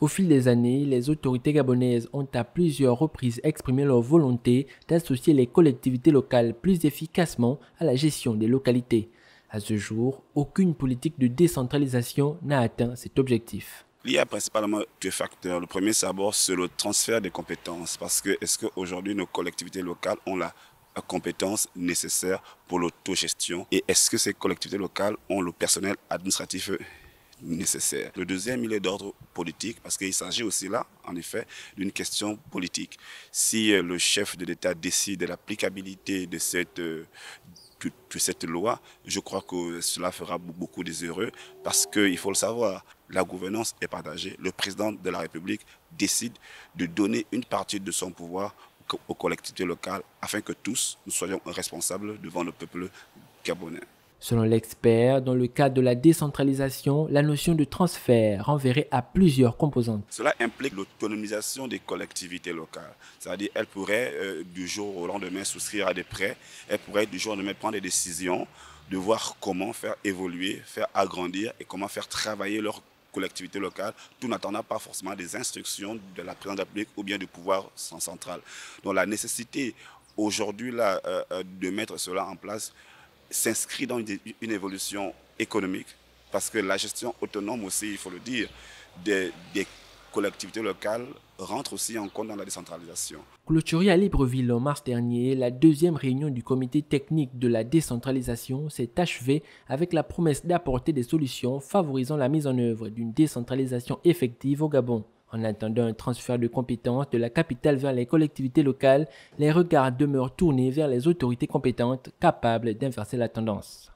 Au fil des années, les autorités gabonaises ont à plusieurs reprises exprimé leur volonté d'associer les collectivités locales plus efficacement à la gestion des localités. À ce jour, aucune politique de décentralisation n'a atteint cet objectif. Il y a principalement deux facteurs. Le premier, c'est d'abord le transfert des compétences. Parce que est-ce qu'aujourd'hui nos collectivités locales ont la compétence nécessaire pour l'autogestion? Et est-ce que ces collectivités locales ont le personnel administratif nécessaire. Le deuxième, il est d'ordre politique parce qu'il s'agit aussi là, en effet, d'une question politique. Si euh, le chef de l'État décide de l'applicabilité de cette, euh, de cette loi, je crois que cela fera beaucoup des heureux parce qu'il faut le savoir, la gouvernance est partagée. Le président de la République décide de donner une partie de son pouvoir aux collectivités locales afin que tous nous soyons responsables devant le peuple gabonais. Selon l'expert, dans le cadre de la décentralisation, la notion de transfert renverrait à plusieurs composantes. Cela implique l'autonomisation des collectivités locales. C'est-à-dire qu'elles pourraient euh, du jour au lendemain souscrire à des prêts, elles pourraient du jour au lendemain prendre des décisions de voir comment faire évoluer, faire agrandir et comment faire travailler leur collectivité locale, tout n'attendant pas forcément des instructions de la présidente de la République ou bien du pouvoir central. Donc la nécessité aujourd'hui euh, euh, de mettre cela en place s'inscrit dans une, évolution économique, parce que la gestion autonome aussi, il faut le dire, des, collectivités locales rentre aussi en compte dans la décentralisation. Clôturée à Libreville en mars dernier, la deuxième réunion du comité technique de la décentralisation s'est achevée avec la promesse d'apporter des solutions favorisant la mise en œuvre d'une décentralisation effective au Gabon. En attendant un transfert de compétences de la capitale vers les collectivités locales, les regards demeurent tournés vers les autorités compétentes capables d'inverser la tendance.